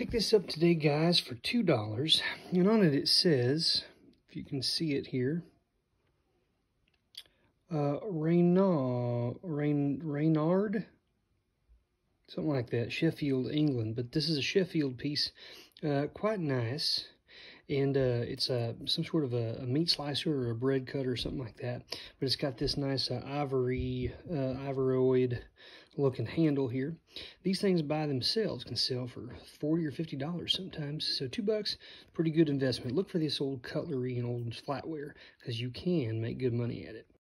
Picked this up today, guys, for $2. And on it, it says, if you can see it here, uh, Reynard, Rain, Reynard, something like that, Sheffield, England. But this is a Sheffield piece, uh, quite nice. And uh, it's a, some sort of a, a, meat slicer or a bread cutter or something like that. But it's got this nice uh, ivory, uh, ivorioid looking handle here. These things by themselves can sell for 40 or $50 sometimes. So two bucks, pretty good investment. Look for this old cutlery and old flatware because you can make good money at it.